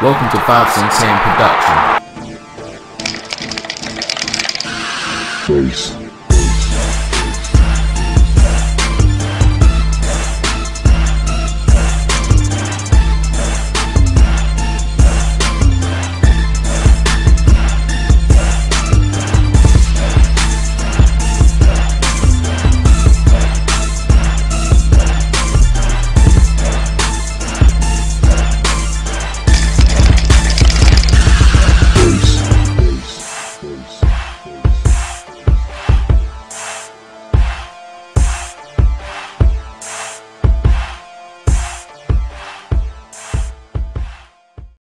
Welcome to Five and Sam production. Face.